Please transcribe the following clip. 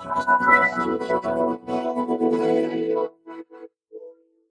Thank you.